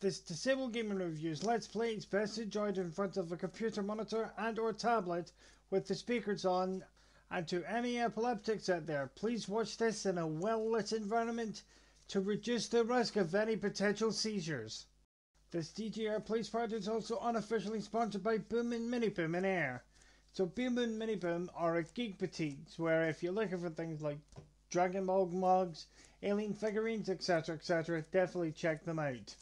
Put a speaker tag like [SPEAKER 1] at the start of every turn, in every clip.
[SPEAKER 1] This Disabled Gaming Reviews Let's Play is best enjoyed in front of a computer monitor and or tablet with the speakers on and to any epileptics out there, please watch this in a well-lit environment to reduce the risk of any potential seizures. This DGR Plays part is also unofficially sponsored by Boom and Mini Boom in Air. So Boom and Mini Boom are a geek boutique where if you're looking for things like Dragon Ball mugs, alien figurines, etc., etc., definitely check them out.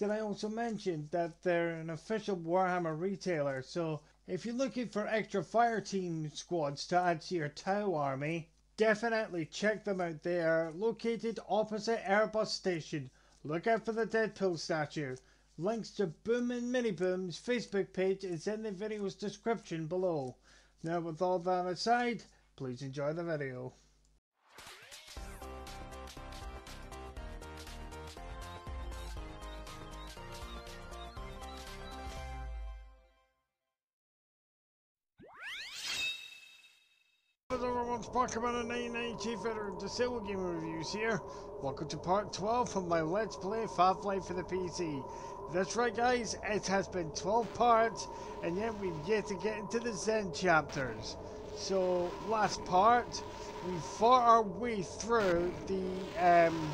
[SPEAKER 1] Did I also mention that they're an official Warhammer retailer? So if you're looking for extra fire team squads to add to your Tau army, definitely check them out. They are located opposite Airbus Station. Look out for the Deadpool statue. Links to Boom and Mini Boom's Facebook page is in the video's description below. Now with all that aside, please enjoy the video. Pokemon and 99 Chief Editor Disabled Game Reviews here. Welcome to part 12 of my Let's Play Half-Life for the PC. That's right guys, it has been 12 parts and yet we've yet to get into the Xen chapters. So, last part, we fought our way through the, um,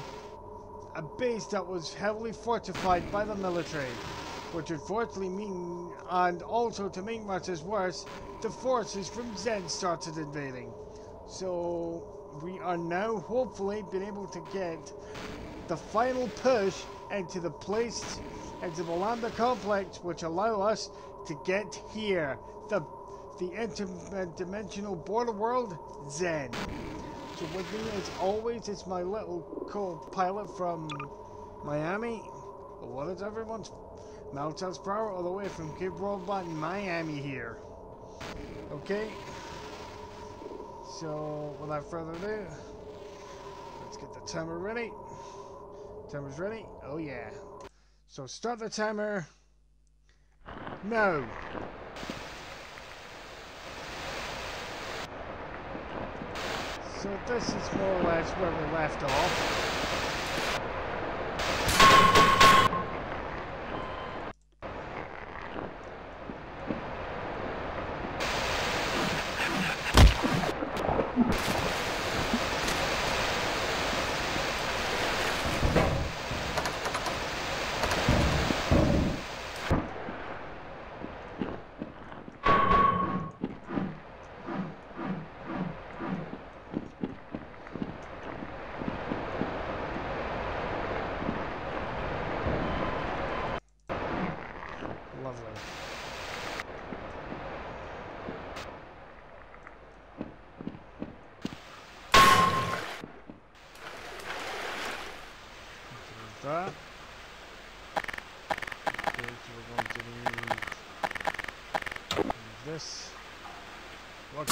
[SPEAKER 1] a base that was heavily fortified by the military. Which unfortunately mean, and also to make matters worse, the forces from Xen started invading. So we are now hopefully been able to get the final push into the place, into the Lambda complex, which allow us to get here, the the interdimensional border world, Xen. So with me, as always, is my little co-pilot from Miami. What is everyone's Maltas Power all the way from Cape in Miami here. Okay. So, without further ado, let's get the timer ready. Timer's ready? Oh yeah. So start the timer. No. So this is more or less where we left off. Lovely. That. Okay, so we're going to need this. What?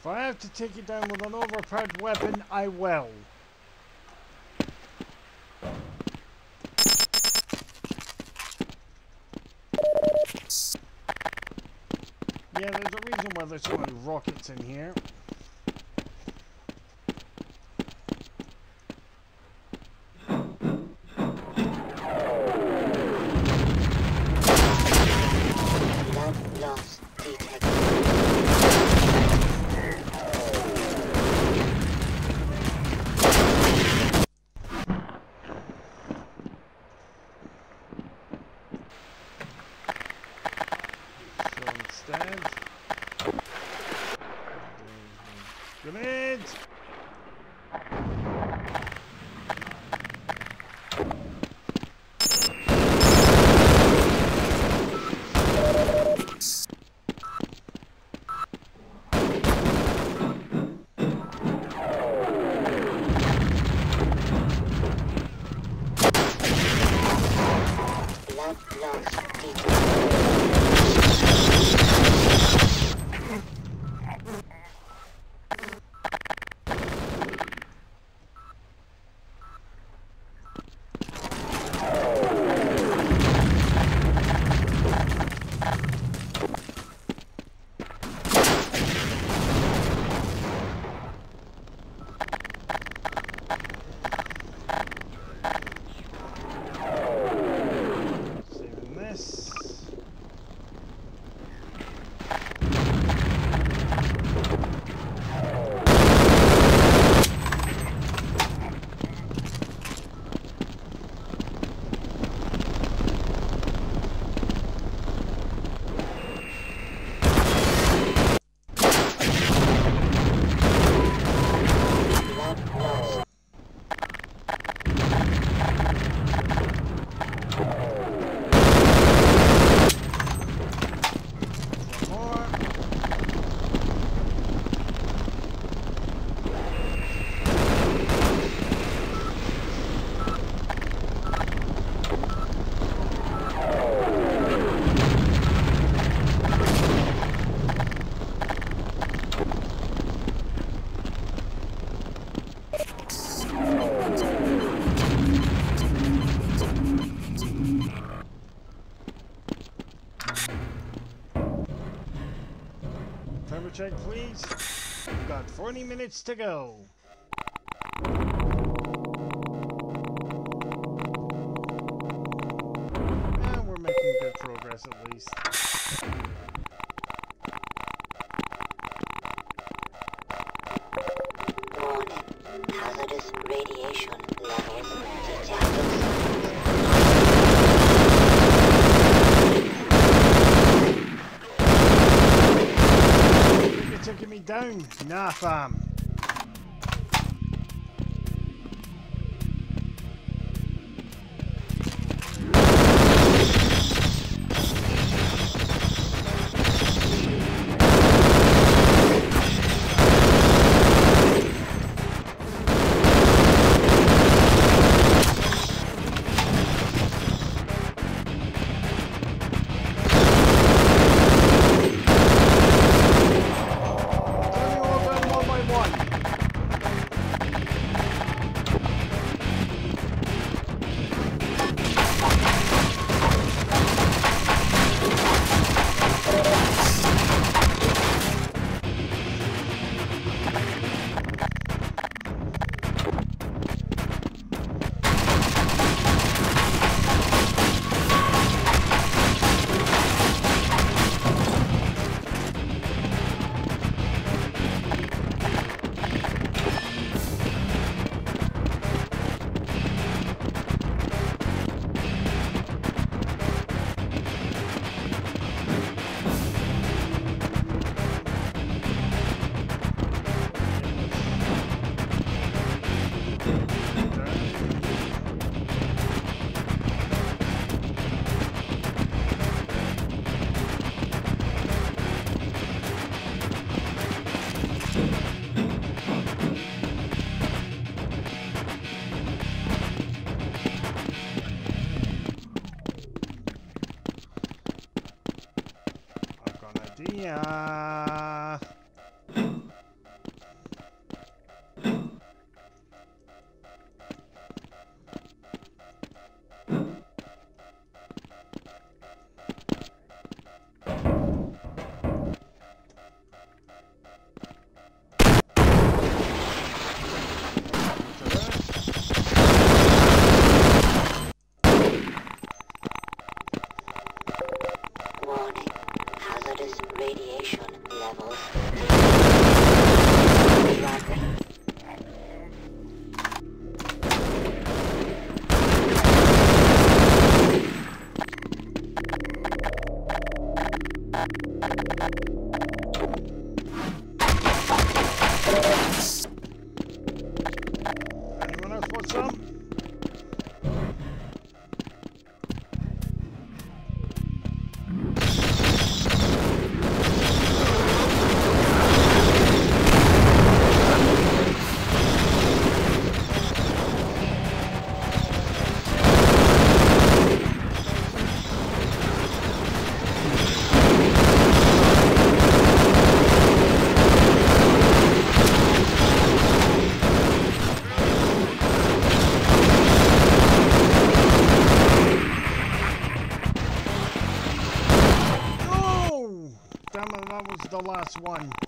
[SPEAKER 1] If I have to take you down with an overpowered weapon, I will. Yeah, there's a reason why there's so many rockets in here. 20 minutes to go. Last one.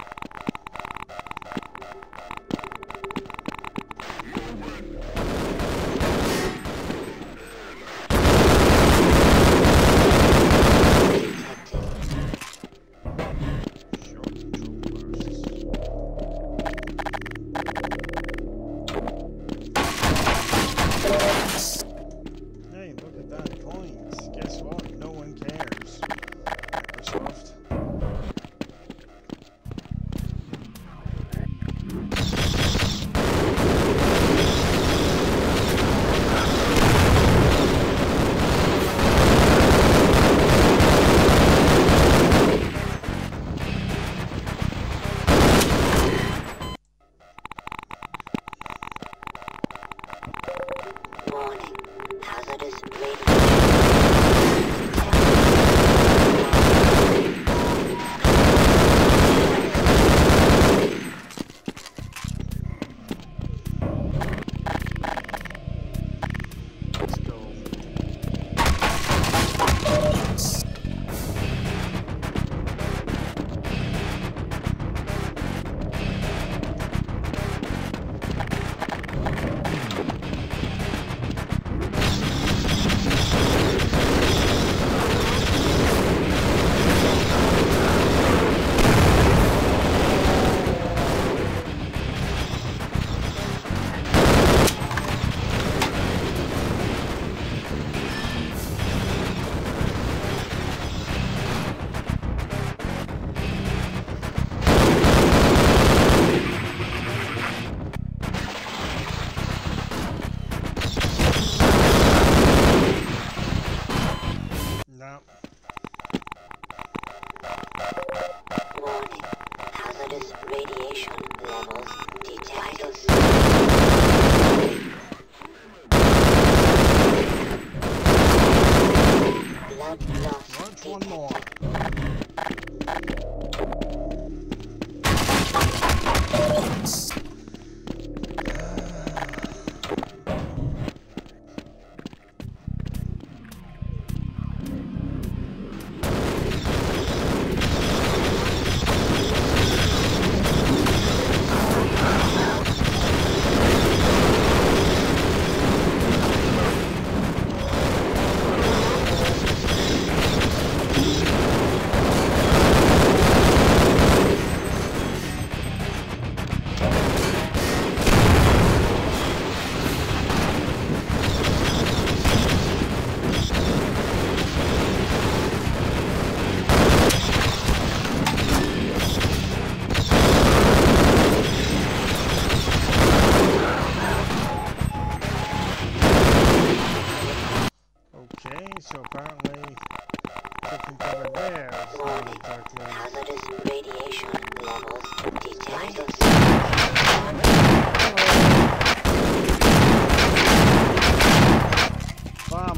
[SPEAKER 2] Bam,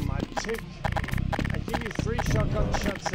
[SPEAKER 2] I took I give you three shotgun shots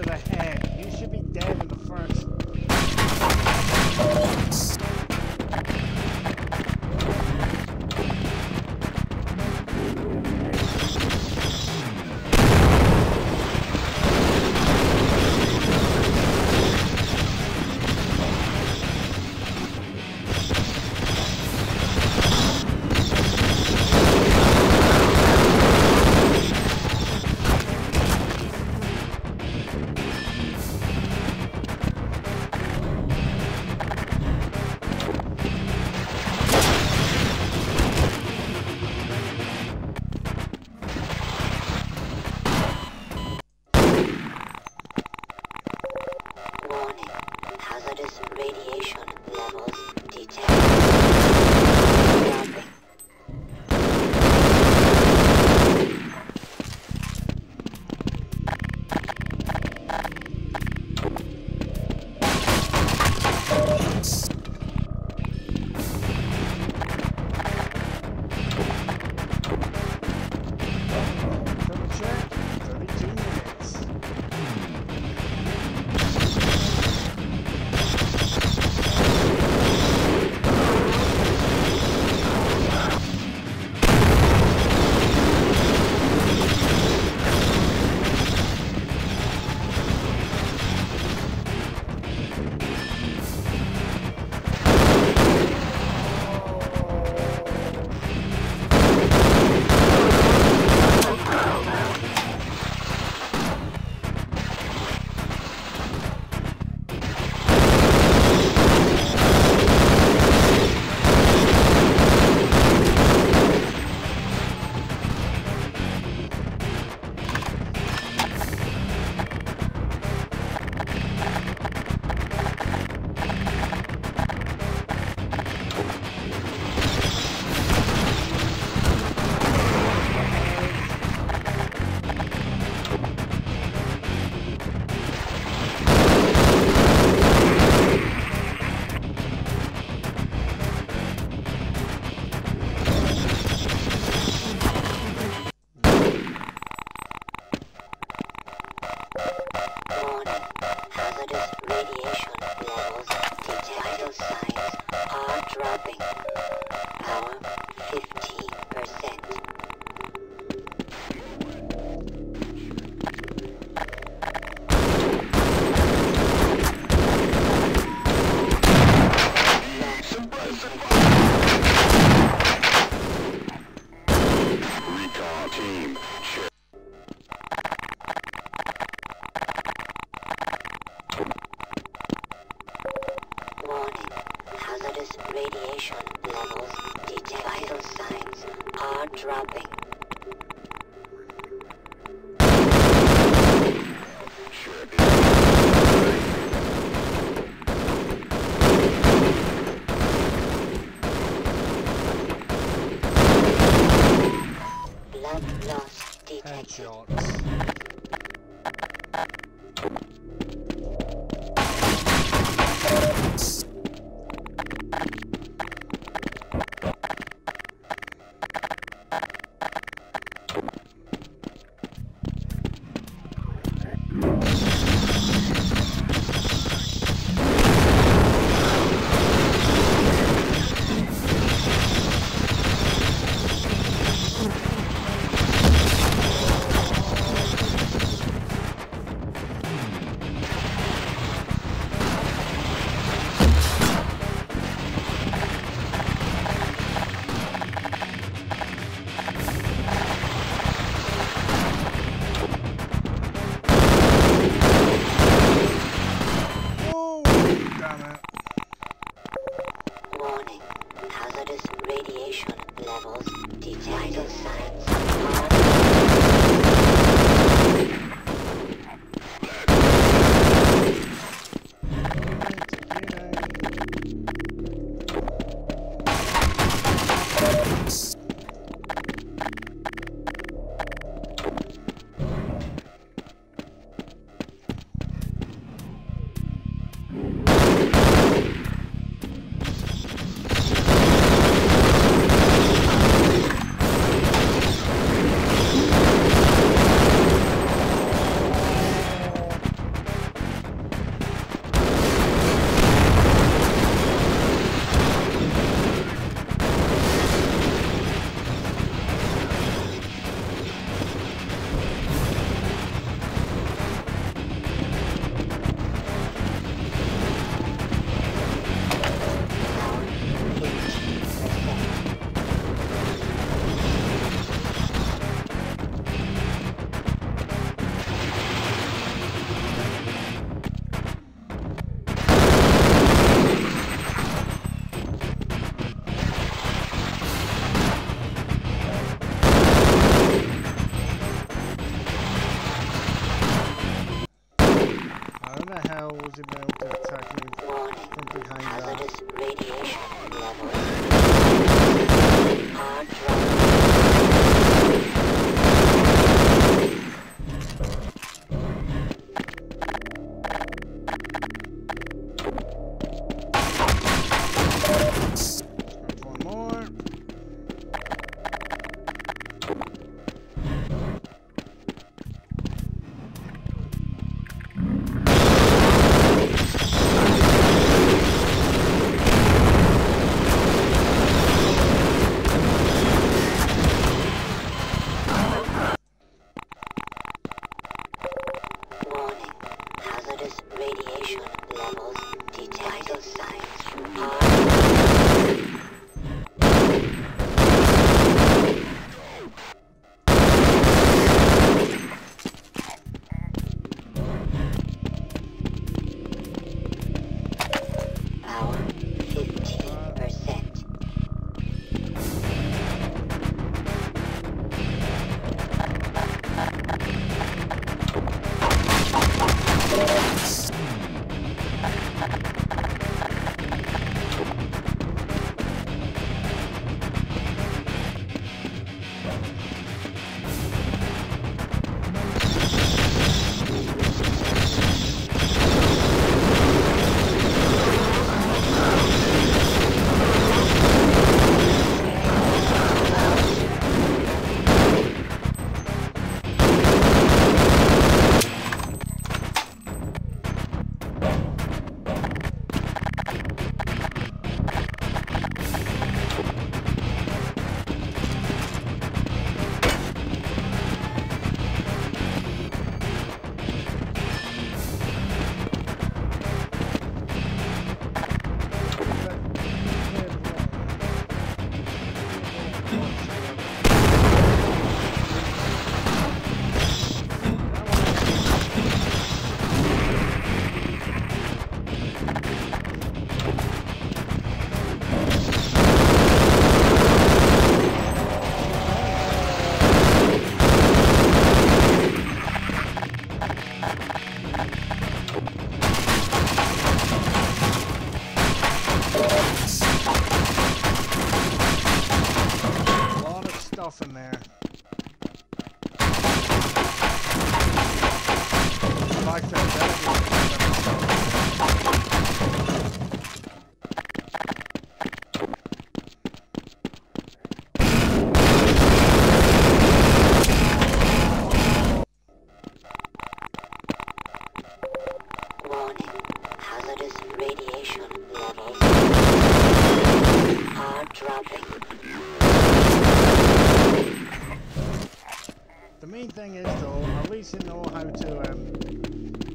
[SPEAKER 2] to
[SPEAKER 1] know how to um,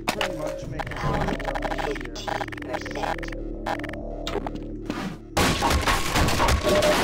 [SPEAKER 1] pretty much make a whole lot.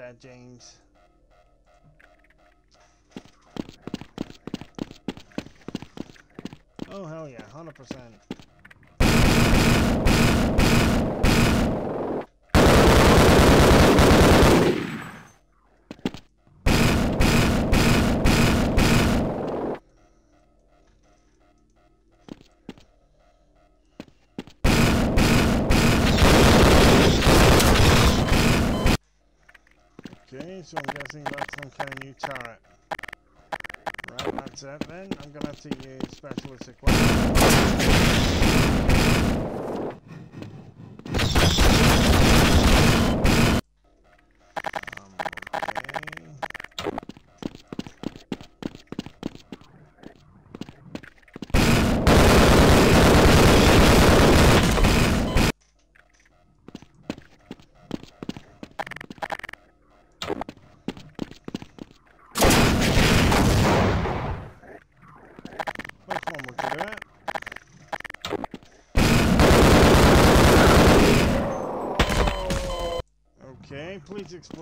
[SPEAKER 1] that, James. Oh, hell yeah, 100%. one goes in kind of new turret. Right, that's it then. I'm going to have to use specialist equipment.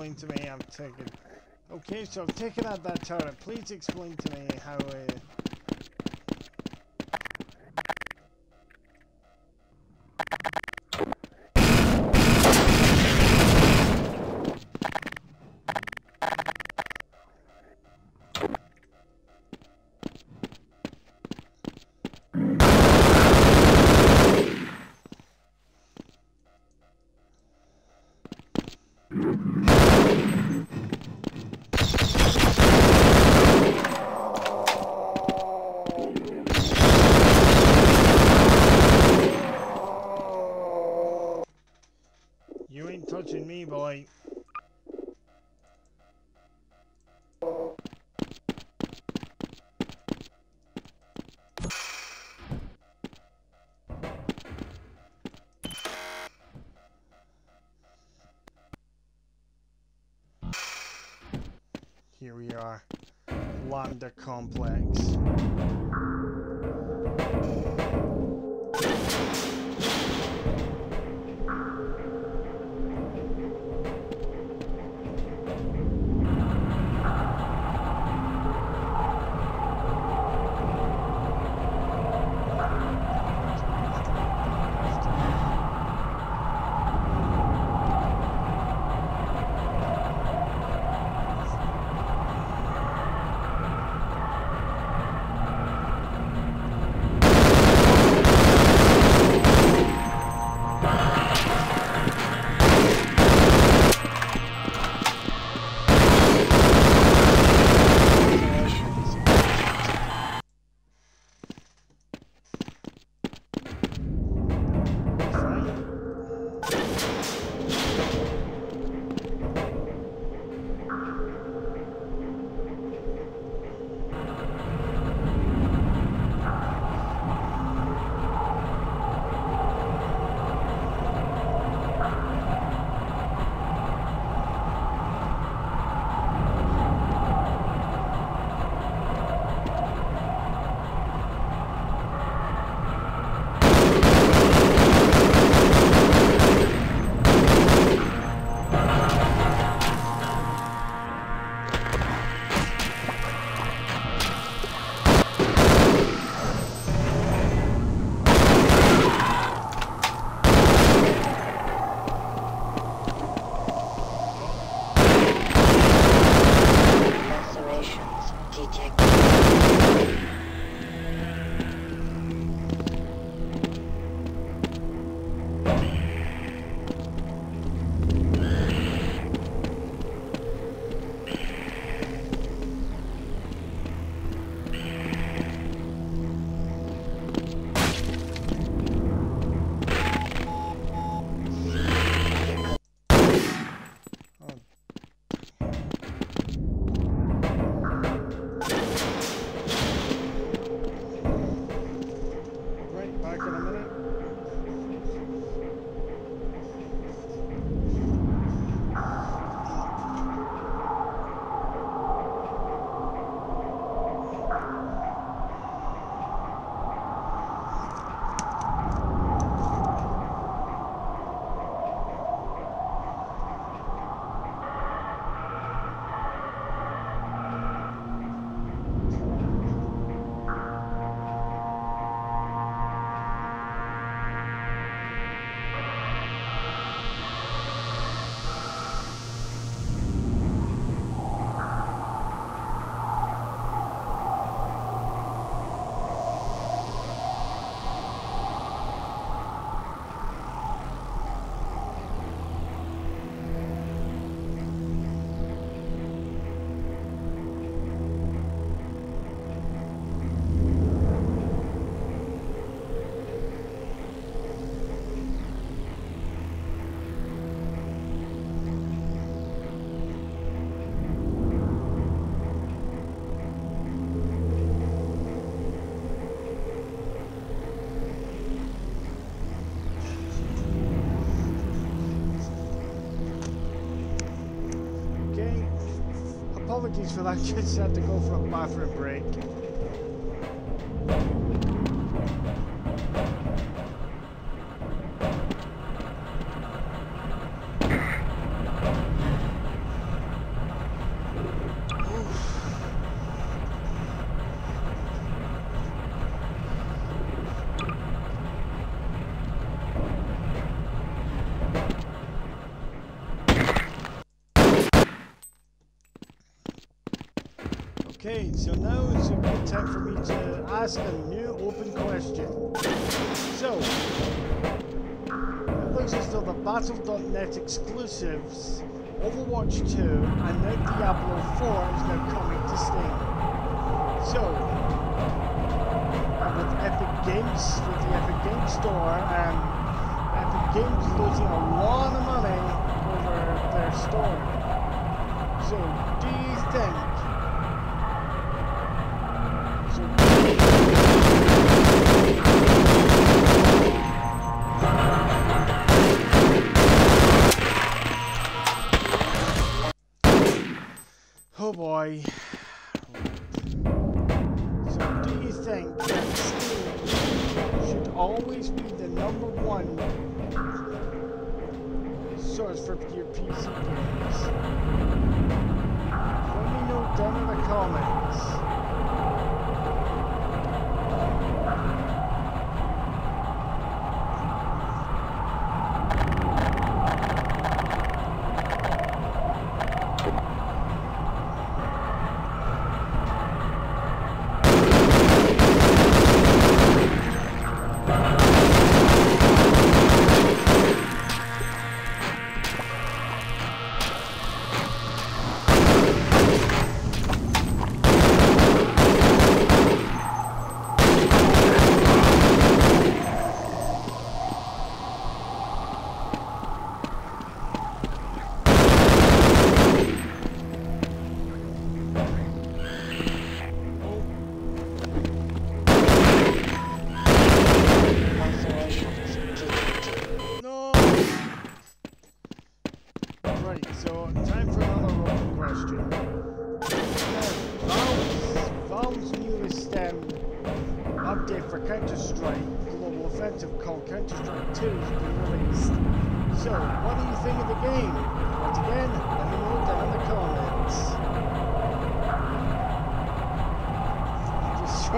[SPEAKER 1] explain to me I'm taking. Okay, so I've taken out that turret. Please explain to me how... Uh, Here we are. Lambda Complex. Apologies for that, just had to go for a bathroom break. Okay, so now is a good time for me to ask a new open question. So, it looks as though the Battle.net exclusives, Overwatch 2 and now Diablo 4 is now coming to Steam. So, with Epic Games, with the Epic Games Store, um, Epic Games losing a lot of money over their store. So, do you think? For your PC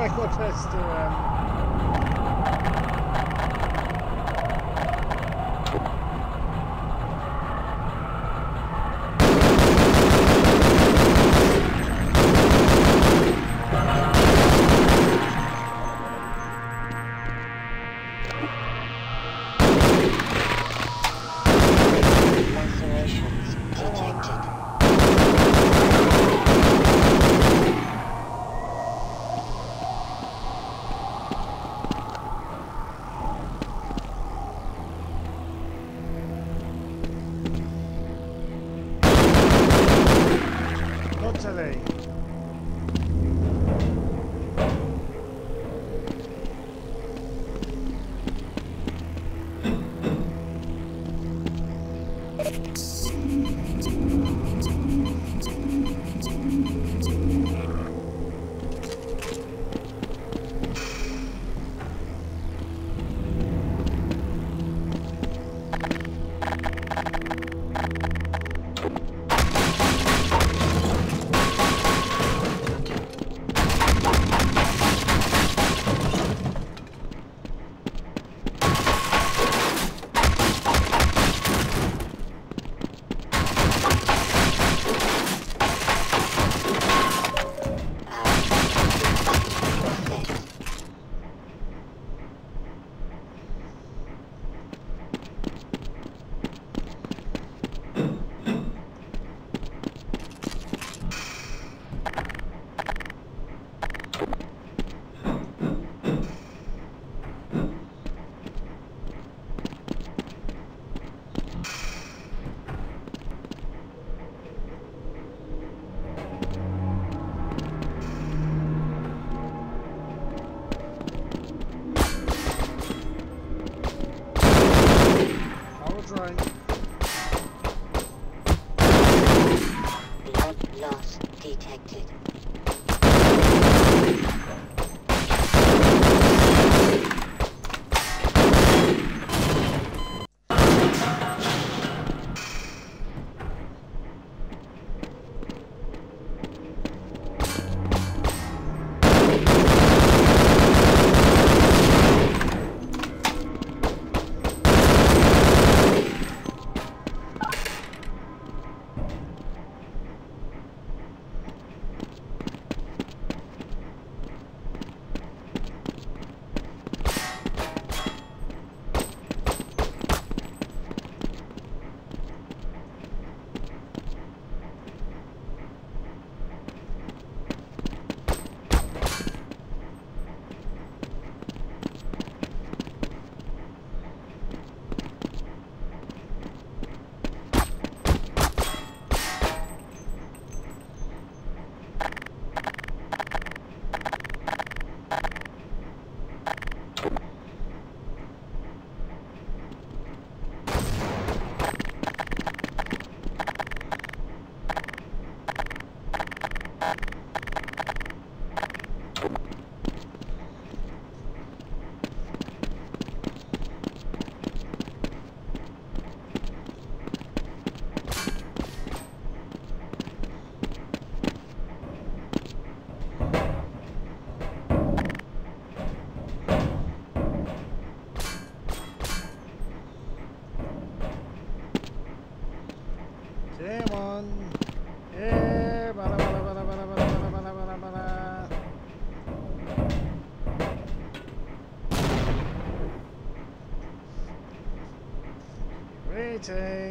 [SPEAKER 1] Trying my best to um, today.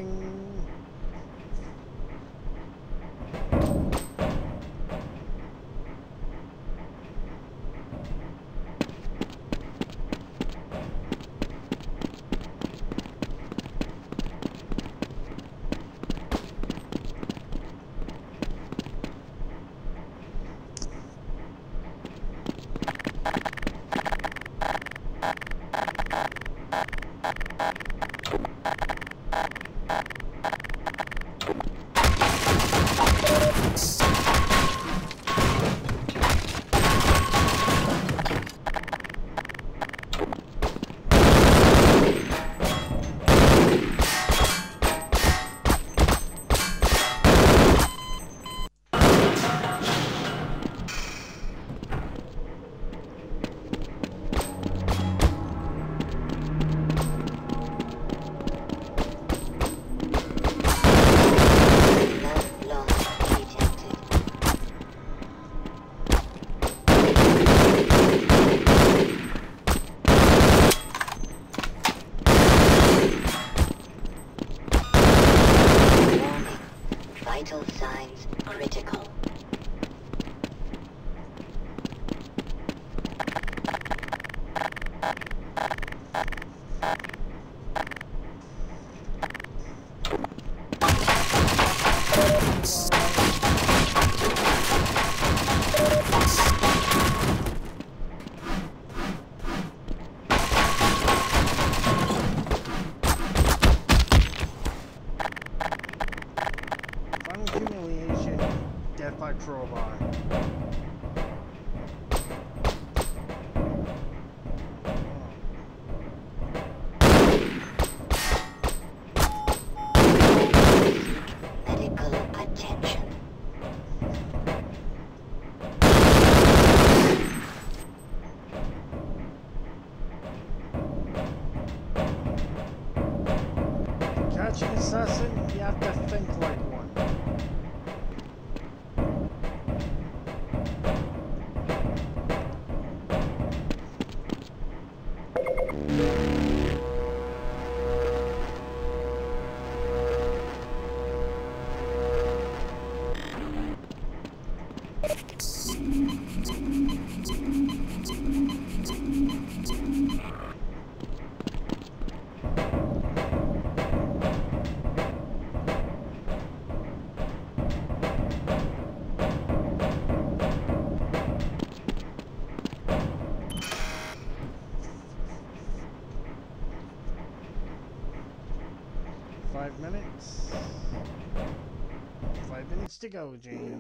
[SPEAKER 1] ago, James.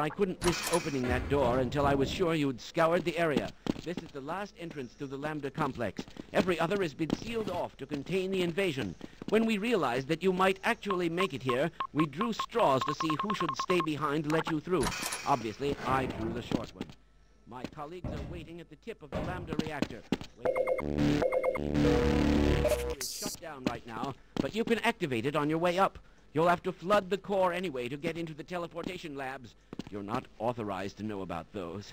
[SPEAKER 3] But I couldn't risk opening that door until I was sure you'd scoured the area. This is the last entrance to the Lambda complex. Every other has been sealed off to contain the invasion. When we realized that you might actually make it here, we drew straws to see who should stay behind to let you through. Obviously, I drew the short one. My colleagues are waiting at the tip of the Lambda reactor. Waiting. It's shut down right now, but you can activate it on your way up. You'll have to flood the core anyway to get into the teleportation labs. You're not authorized to know about those.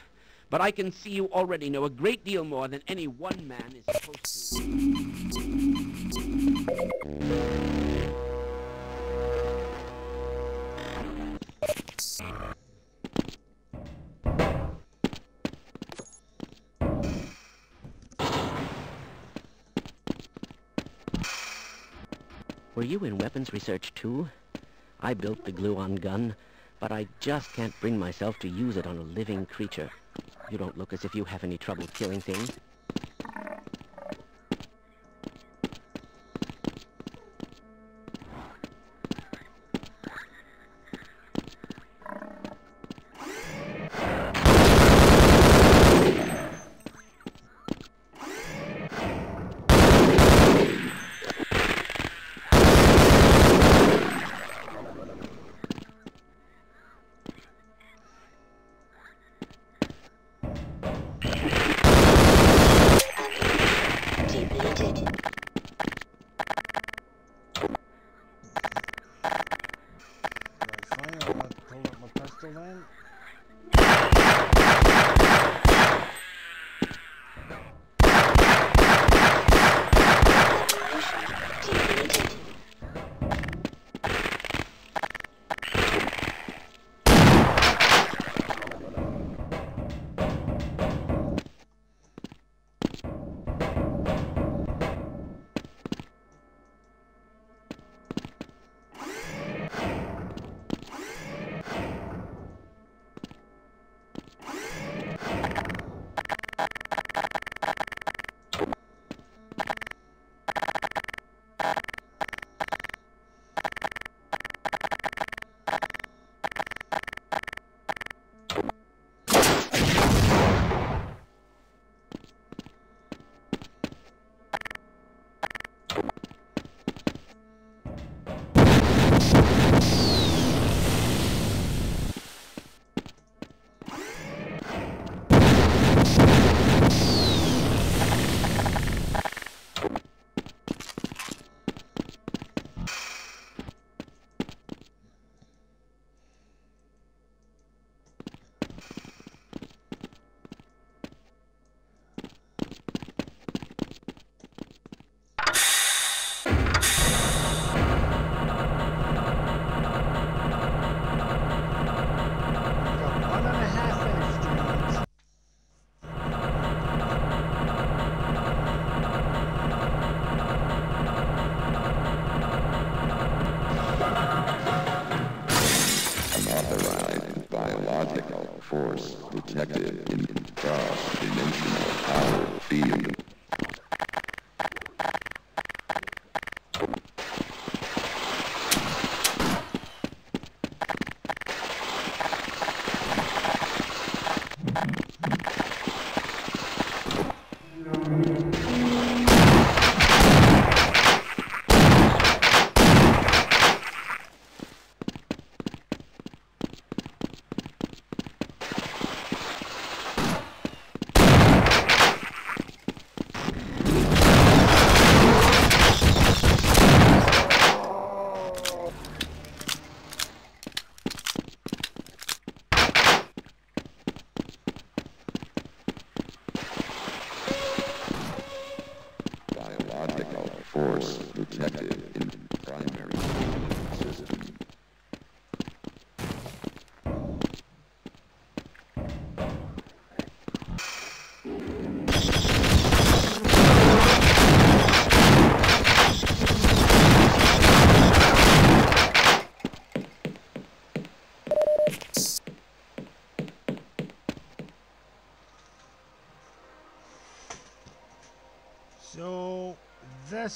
[SPEAKER 3] But I can see you already know a great deal more than any one man is supposed to. Were you in weapons research too? I built the gluon gun, but I just can't bring myself to use it on a living creature. You don't look as if you have any trouble killing things.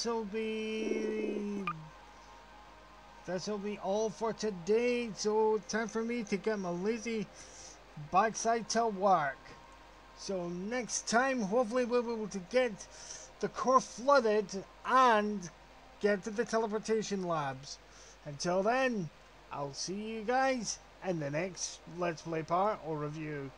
[SPEAKER 1] this'll be this'll be all for today. So time for me to get my lazy backside to work. So next time, hopefully we'll be able to get the core flooded and get to the teleportation labs. Until then, I'll see you guys in the next Let's Play part or review.